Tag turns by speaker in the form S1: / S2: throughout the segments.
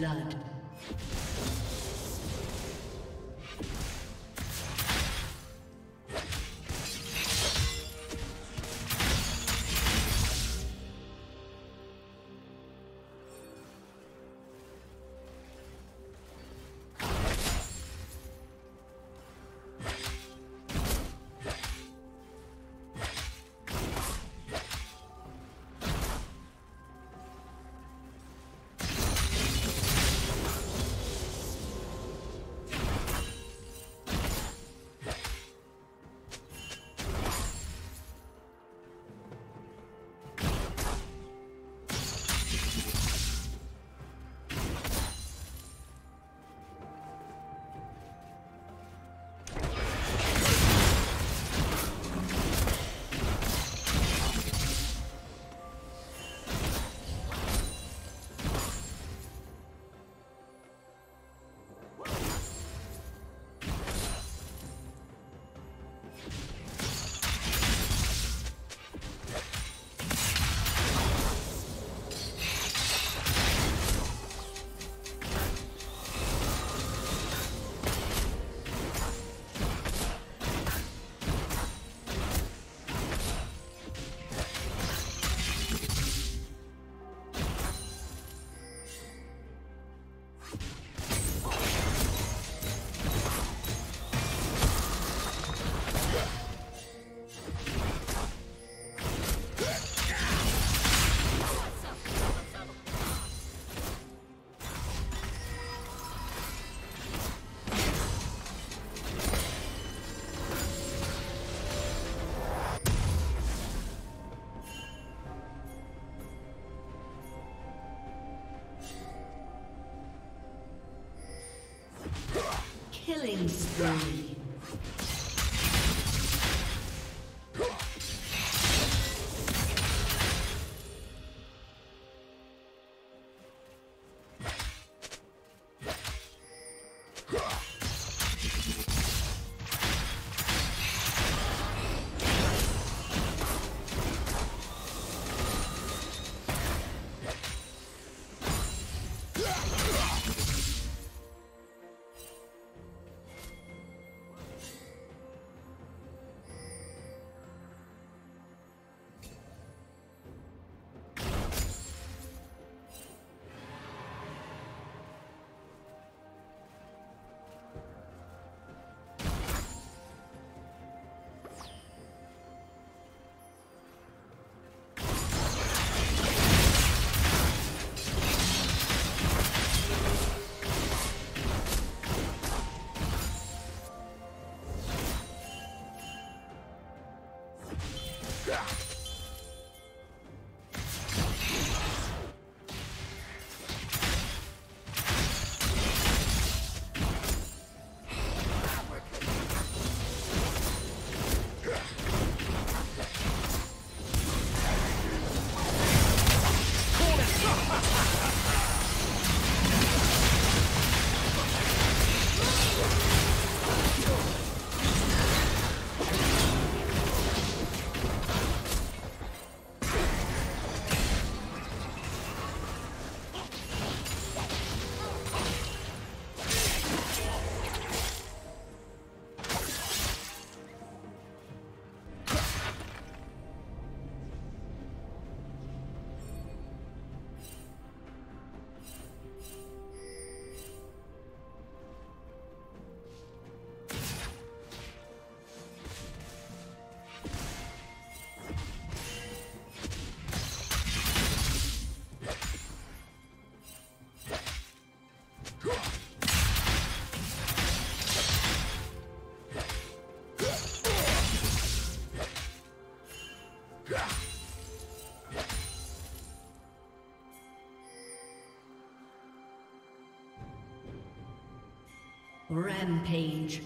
S1: Blood. Killing spree. Rampage.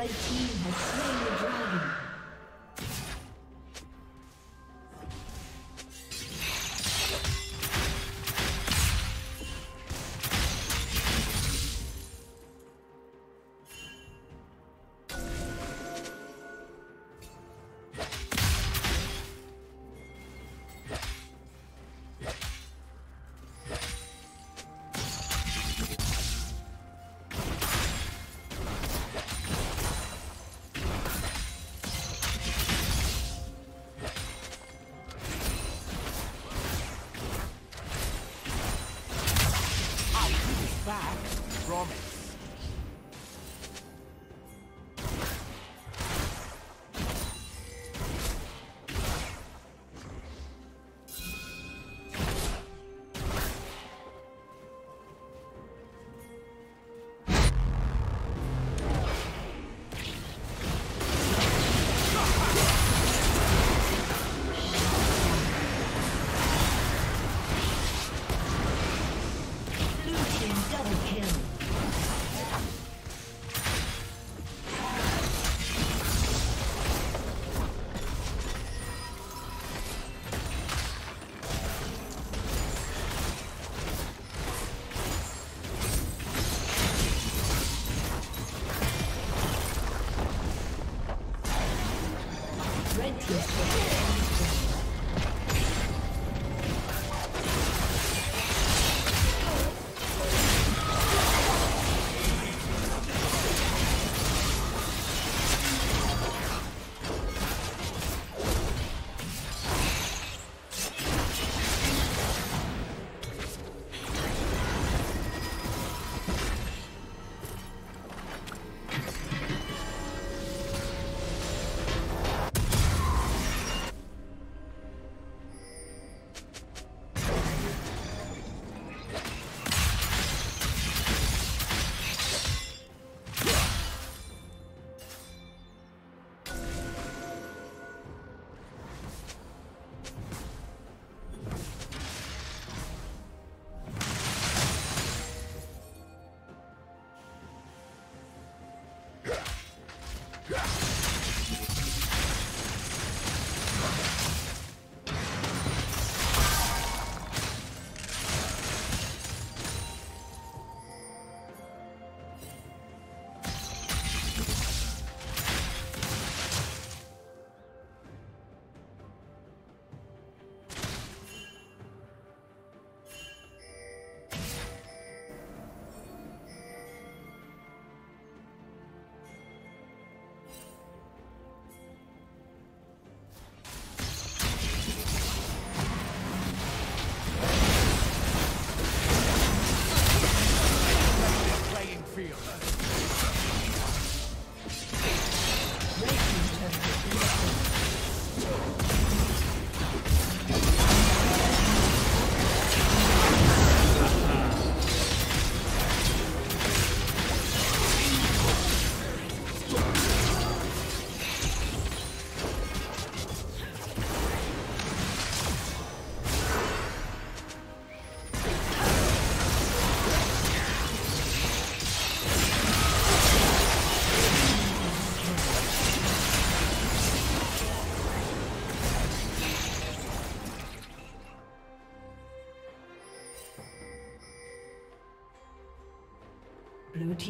S1: Red team has slain dragon.